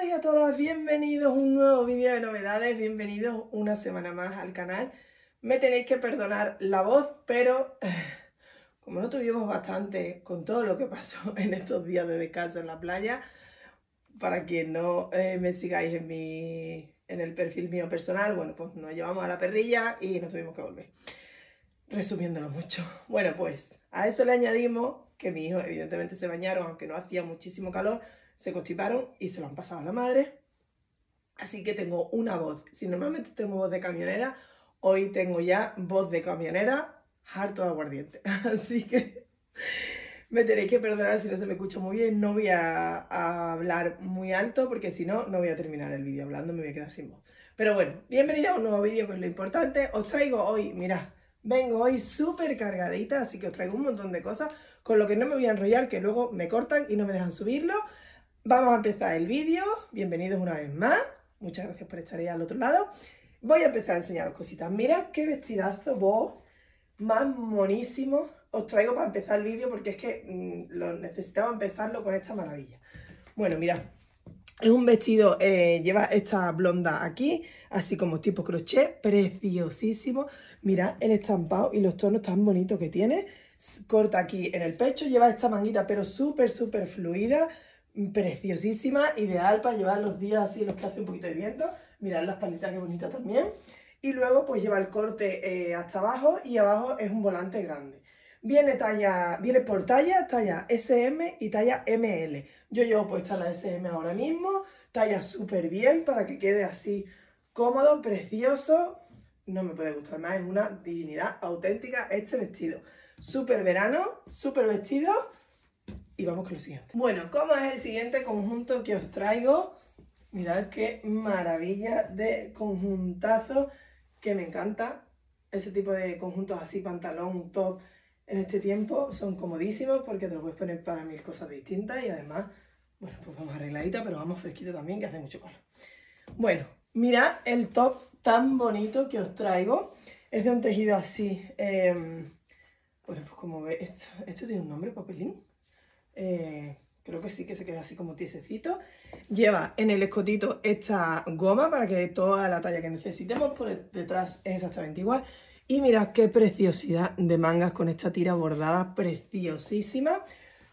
todos y a todas, bienvenidos a un nuevo vídeo de novedades, bienvenidos una semana más al canal. Me tenéis que perdonar la voz, pero como no tuvimos bastante con todo lo que pasó en estos días de descanso en la playa, para quien no eh, me sigáis en, mi, en el perfil mío personal, bueno, pues nos llevamos a la perrilla y nos tuvimos que volver. Resumiéndolo mucho. Bueno, pues a eso le añadimos que mi hijo evidentemente se bañaron, aunque no hacía muchísimo calor, se constiparon y se lo han pasado a la madre. Así que tengo una voz. Si normalmente tengo voz de camionera, hoy tengo ya voz de camionera harto de aguardiente. Así que me tenéis que perdonar si no se me escucha muy bien. No voy a, hablar muy alto porque si no, no voy a terminar el vídeo hablando, me voy a quedar sin voz. Pero bueno, bienvenidos a un nuevo vídeo que es lo importante. Os traigo hoy, mirad, vengo hoy súper cargadita, así que os traigo un montón de cosas con lo que no me voy a enrollar, que luego me cortan y no me dejan subirlo. Vamos a empezar el vídeo. Bienvenidos una vez más. Muchas gracias por estar ahí al otro lado. Voy a empezar a enseñaros cositas. Mirad qué vestidazo vos, más monísimo. Os traigo para empezar el vídeo porque es que mmm, lo necesitaba empezarlo con esta maravilla. Bueno, mirad. Es un vestido, eh, lleva esta blonda aquí, así como tipo crochet, preciosísimo. Mirad el estampado y los tonos tan bonitos que tiene. Corta aquí en el pecho, lleva esta manguita pero súper, súper fluida preciosísima, ideal para llevar los días así, los que hace un poquito de viento. Mirad las palitas, qué bonita también. Y luego pues lleva el corte eh, hasta abajo y abajo es un volante grande. Viene, talla, viene por talla, talla SM y talla ML. Yo llevo puesta la SM ahora mismo, talla súper bien para que quede así cómodo, precioso. No me puede gustar más, es una divinidad auténtica este vestido. Súper verano, súper vestido y vamos con lo siguiente. Bueno, ¿cómo es el siguiente conjunto que os traigo? Mirad qué maravilla de conjuntazo que me encanta. Ese tipo de conjuntos así, pantalón, top, en este tiempo son comodísimos porque te lo puedes poner para mil cosas distintas y además, bueno, pues vamos arregladita, pero vamos fresquito también que hace mucho calor. Bueno, mirad el top tan bonito que os traigo. Es de un tejido así, eh, bueno, pues como veis, esto tiene un nombre, papelín. Eh, creo que sí que se queda así como tiesecito. Lleva en el escotito esta goma para que toda la talla que necesitemos por detrás es exactamente igual. Y mirad qué preciosidad de mangas con esta tira bordada preciosísima.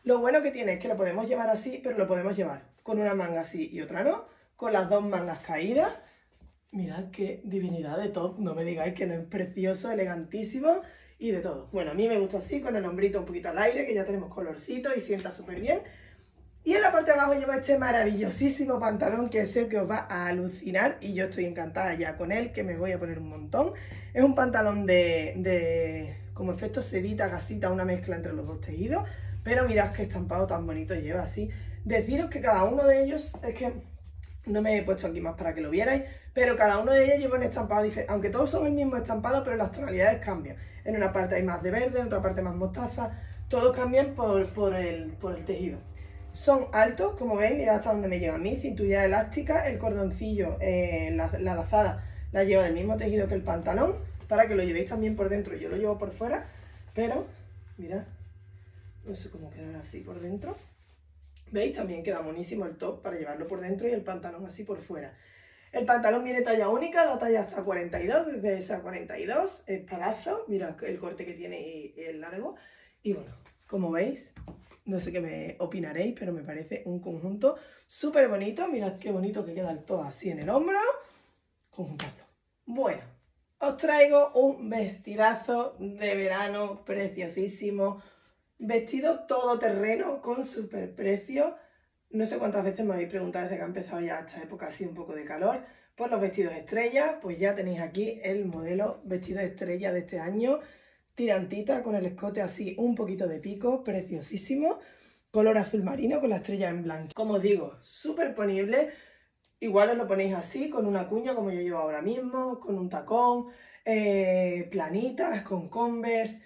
Lo bueno que tiene es que lo podemos llevar así, pero lo podemos llevar con una manga así y otra no. Con las dos mangas caídas. Mirad qué divinidad de top. No me digáis que no es precioso, elegantísimo y de todo. Bueno, a mí me gusta así, con el hombrito un poquito al aire, que ya tenemos colorcito y sienta súper bien. Y en la parte de abajo lleva este maravillosísimo pantalón que sé que os va a alucinar y yo estoy encantada ya con él, que me voy a poner un montón. Es un pantalón de, de como efecto sedita, gasita, una mezcla entre los dos tejidos. Pero mirad qué estampado tan bonito lleva así. Deciros que cada uno de ellos, es que no me he puesto aquí más para que lo vierais, pero cada uno de ellos lleva un estampado diferente, aunque todos son el mismo estampado, pero las tonalidades cambian. En una parte hay más de verde, en otra parte más mostaza, todos cambian por, por, el, tejido. Son altos, como veis, mirad hasta donde me llega a mí, cinturilla elástica, el cordoncillo, eh, la, la lazada la lleva del mismo tejido que el pantalón, para que lo llevéis también por dentro, yo lo llevo por fuera, pero, mirad, no sé cómo quedará así por dentro. ¿Veis? También queda buenísimo el top para llevarlo por dentro y el pantalón así por fuera. El pantalón viene talla única, la talla hasta 42, desde esa 42, el palazo, mira el corte que tiene y el largo. Y bueno, como veis, no sé qué me opinaréis, pero me parece un conjunto súper bonito. Mirad qué bonito que queda el top así en el hombro. Conjuntazo. Bueno, os traigo un vestidazo de verano preciosísimo, Vestido todoterreno con super precio. No sé cuántas veces me habéis preguntado desde que ha empezado ya esta época así un poco de calor. Por los vestidos estrella, pues ya tenéis aquí el modelo vestido estrella de este año. Tirantita con el escote así un poquito de pico, preciosísimo. Color azul marino con la estrella en blanco. Como os digo, súper ponible. Igual os lo ponéis así, con una cuña como yo llevo ahora mismo, con un tacón, eh, planitas, con converse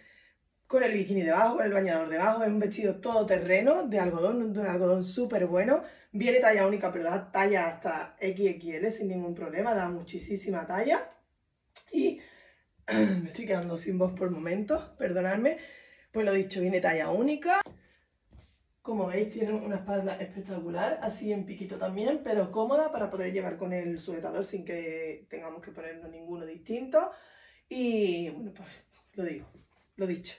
con el bikini debajo, con el bañador debajo. Es un vestido todoterreno de algodón, de un algodón súper bueno. Viene talla única, pero da talla hasta XXL sin ningún problema, da muchísima talla. Y me estoy quedando sin voz por momentos, perdonadme. Pues lo dicho, viene talla única. Como veis tiene una espalda espectacular, así en piquito también, pero cómoda para poder llevar con el sujetador sin que tengamos que ponernos ninguno distinto. Y bueno, pues lo digo, lo dicho.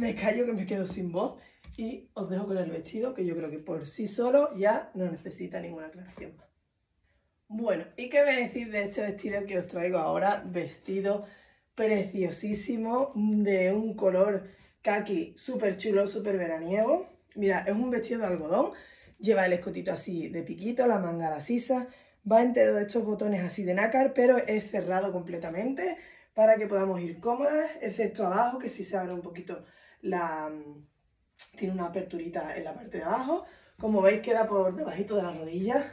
Me callo que me quedo sin voz y os dejo con el vestido que yo creo que por sí solo ya no necesita ninguna aclaración más. Bueno, ¿y qué me decís de este vestido que os traigo ahora? Vestido preciosísimo de un color kaki súper chulo, súper veraniego. Mira, es un vestido de algodón, lleva el escotito así de piquito, la manga la sisa, va entero de estos botones así de nácar, pero es cerrado completamente para que podamos ir cómodas, excepto abajo, que si se abre un poquito la... tiene una aperturita en la parte de abajo. Como veis queda por debajito de las rodillas,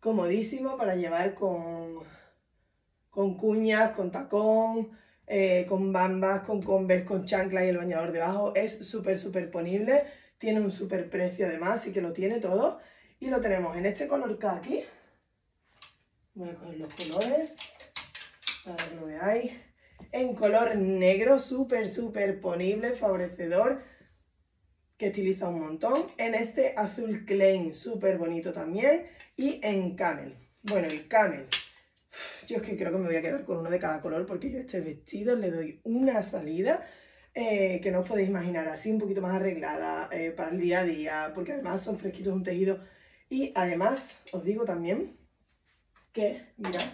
comodísimo para llevar con, con cuñas, con tacón, eh, con bambas, con converse, con chancla y el bañador debajo. Es súper, súper ponible. Tiene un súper precio además, así que lo tiene todo. Y lo tenemos en este color kaki. Voy a coger los colores para que lo veáis. En color negro, súper, súper ponible, favorecedor, que utiliza un montón. En este azul Klein, súper bonito también. Y en camel. Bueno, el camel yo es que creo que me voy a quedar con uno de cada color porque yo a este vestido le doy una salida eh, que no os podéis imaginar, así un poquito más arreglada eh, para el día a día, porque además son fresquitos, un tejido. Y además os digo también que, mirad,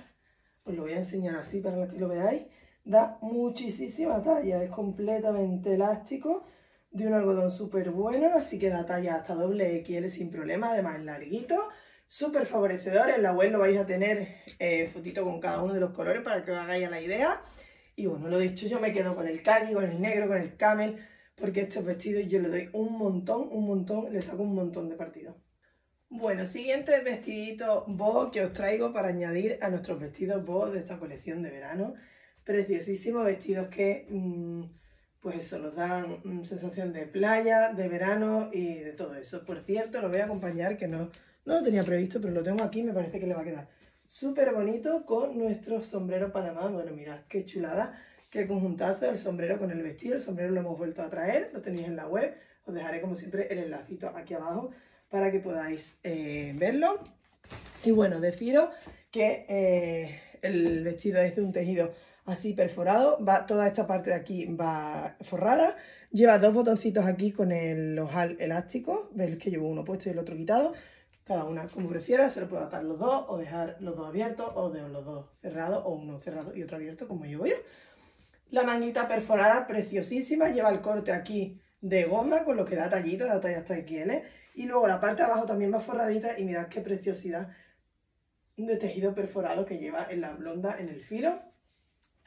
os lo voy a enseñar así para que lo veáis, da muchísima talla, es completamente elástico, de un algodón súper bueno, así que da talla hasta doble XL sin problema, además es larguito, súper favorecedor. En la web lo vais a tener eh, fotito con cada uno de los colores para que os hagáis la idea. Y bueno, lo dicho, yo me quedo con el khaki, con el negro, con el camel, porque estos vestidos yo le doy un montón, un montón, le saco un montón de partido. Bueno, siguiente vestidito boho que os traigo para añadir a nuestros vestidos boho de esta colección de verano. Preciosísimos vestidos que, mm, pues eso, nos dan mm, sensación de playa, de verano y de todo eso. Por cierto, lo voy a acompañar, que no, no lo tenía previsto, pero lo tengo aquí, me parece que le va a quedar súper bonito con nuestro sombrero panamá. Bueno, mirad qué chulada, qué conjuntazo el sombrero con el vestido. El sombrero lo hemos vuelto a traer, lo tenéis en la web. Os dejaré como siempre el enlacito aquí abajo para que podáis eh, verlo. Y bueno, deciros que eh, el vestido es de un tejido así perforado, va, toda esta parte de aquí va forrada, lleva dos botoncitos aquí con el ojal elástico, veis que llevo uno puesto y el otro quitado, cada una como prefiera, se lo puedo atar los dos o dejar los dos abiertos o de los dos cerrados o uno cerrado y otro abierto como yo voy. La manguita perforada, preciosísima, lleva el corte aquí de goma con lo que da tallito, da talla hasta XL y luego la parte de abajo también va forradita y mirad qué preciosidad de tejido perforado que lleva en la blonda en el filo.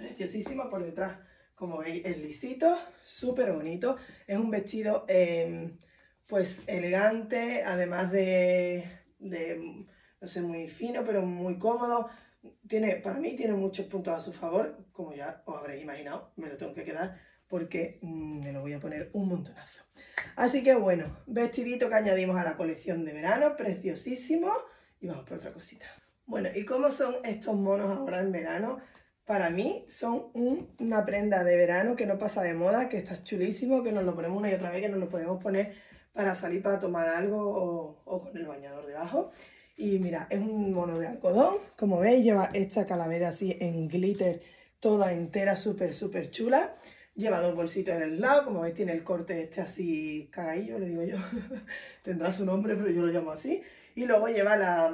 Preciosísima por detrás, como veis es lisito, súper bonito. Es un vestido... Eh, pues elegante, además de, no sé, muy fino, pero muy cómodo. Tiene, para mí tiene muchos puntos a su favor, como ya os habréis imaginado, me lo tengo que quedar porque mm, me lo voy a poner un montonazo. Así que bueno, vestidito que añadimos a la colección de verano, preciosísimo. Y vamos por otra cosita. Bueno, ¿y cómo son estos monos ahora en verano? Para mí son una prenda de verano que no pasa de moda, que está chulísimo, que nos lo ponemos una y otra vez, que nos lo podemos poner para salir para tomar algo o, con el bañador debajo. Y mira, es un mono de algodón, como veis lleva esta calavera así en glitter, toda entera, súper, súper chula. Lleva dos bolsitos en el lado, como veis tiene el corte este así cagadillo, le digo yo. Tendrá su nombre, pero yo lo llamo así. Y luego lleva la,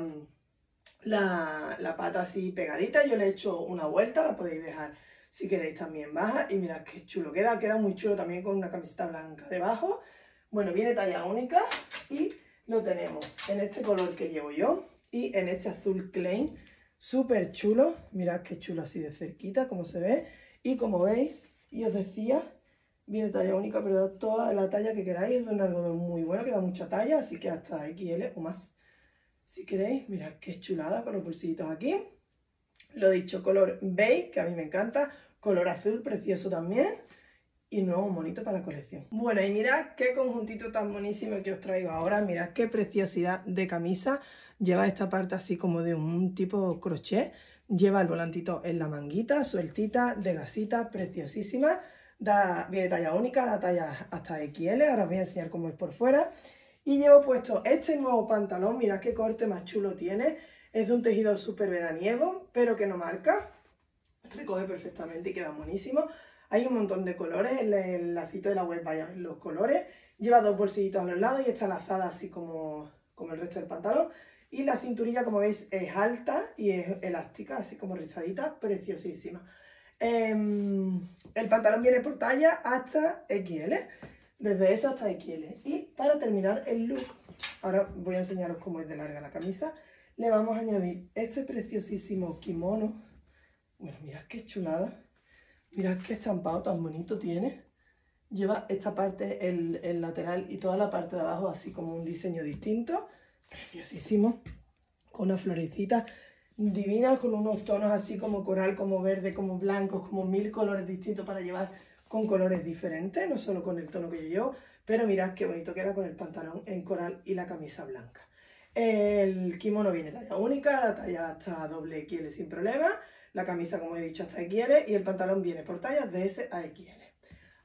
la, la, pata así pegadita, yo le he hecho una vuelta, la podéis dejar si queréis también baja. Y mirad qué chulo queda, queda muy chulo también con una camiseta blanca debajo. Bueno, viene talla única y lo tenemos en este color que llevo yo y en este azul Klein, súper chulo. Mirad qué chulo así de cerquita, como se ve. Y como veis, y os decía, viene talla única, pero da toda la talla que queráis. Es de un algodón muy bueno, que da mucha talla, así que hasta XL o más. Si queréis, mirad qué chulada con los bolsillitos aquí. Lo dicho, color beige, que a mí me encanta. Color azul, precioso también y nuevo monito para la colección. Bueno, y mirad qué conjuntito tan buenísimo que os traigo ahora. Mirad qué preciosidad de camisa. Lleva esta parte así como de un tipo crochet. Lleva el volantito en la manguita, sueltita, de gasita, preciosísima. Da, viene talla única, da talla hasta XL. Ahora os voy a enseñar cómo es por fuera. Y llevo puesto este nuevo pantalón, mirad qué corte más chulo tiene. Es de un tejido súper veraniego, pero que no marca. Recoge perfectamente y queda buenísimo. Hay un montón de colores, en el lacito de la web vaya los colores. Lleva dos bolsillitos a los lados y está lazada así como, como el resto del pantalón. Y la cinturilla, como veis, es alta y es elástica, así como rizadita, preciosísima. Em, el pantalón viene por talla hasta XL desde esa hasta XL. Y para terminar el look, ahora voy a enseñaros cómo es de larga la camisa, le vamos a añadir este preciosísimo kimono. Bueno, mirad qué chulada, mirad qué estampado tan bonito tiene. Lleva esta parte, el, el lateral y toda la parte de abajo así como un diseño distinto, preciosísimo, con una florecita divina, con unos tonos así como coral, como verde, como blancos, como mil colores distintos para llevar con colores diferentes, no solo con el tono que yo llevo, pero mirad qué bonito queda con el pantalón en coral y la camisa blanca. El kimono viene talla única, la talla hasta doble XL sin problema, la camisa como he dicho hasta XL y el pantalón viene por tallas de S a XL.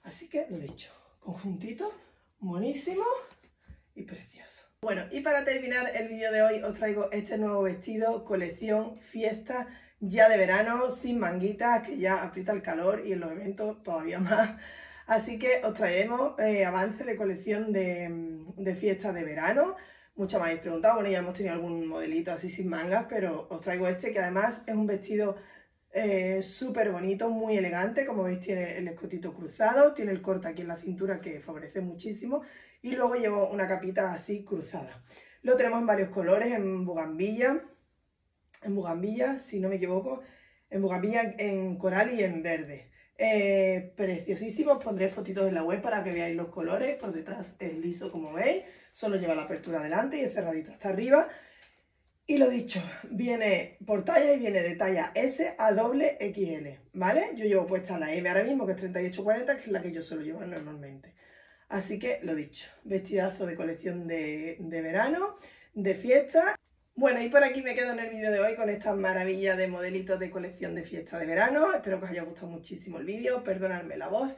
Así que lo dicho, conjuntito, buenísimo y precioso. Bueno, y para terminar el vídeo de hoy os traigo este nuevo vestido, colección fiesta ya de verano, sin manguitas, que ya aprieta el calor y en los eventos todavía más. Así que os traemos eh, avance de colección de, de fiestas de verano. Muchas me habéis preguntado, bueno, ya hemos tenido algún modelito así sin mangas, pero os traigo este que además es un vestido eh, súper bonito, muy elegante. Como veis tiene el escotito cruzado, tiene el corte aquí en la cintura que favorece muchísimo y luego llevo una capita así cruzada. Lo tenemos en varios colores, en bugambilla, en bugambilla, si no me equivoco, en bugambilla, en coral y en verde. Eh, preciosísimo, pondré fotitos en la web para que veáis los colores, por detrás es liso como veis, solo lleva la apertura adelante y el cerradito hasta arriba. Y lo dicho, viene por talla y viene de talla S a doble XL, ¿vale? Yo llevo puesta la M ahora mismo, que es 3840, que es la que yo suelo llevar normalmente. Así que lo dicho, vestidazo de colección de verano, de fiesta. Bueno, y por aquí me quedo en el vídeo de hoy con esta maravilla de modelitos de colección de fiesta de verano. Espero que os haya gustado muchísimo el vídeo, perdonadme la voz.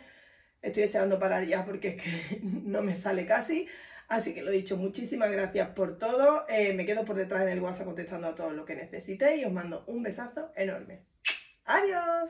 Estoy deseando parar ya porque es que no me sale casi. Así que lo dicho, muchísimas gracias por todo. Eh, me quedo por detrás en el WhatsApp contestando a todo lo que necesitéis y os mando un besazo enorme. ¡Adiós!